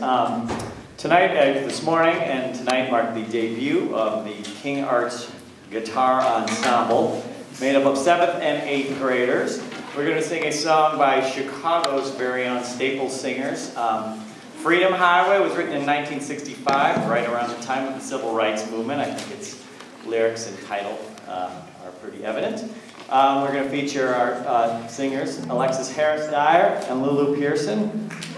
Um, tonight, uh, this morning, and tonight marked the debut of the King Arts Guitar Ensemble, made up of seventh and eighth graders. We're going to sing a song by Chicago's very own staple singers. Um, Freedom Highway was written in 1965, right around the time of the Civil Rights Movement. I think its lyrics and title um, are pretty evident. Um, we're going to feature our uh, singers, Alexis Harris Dyer and Lulu Pearson,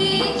Thank you.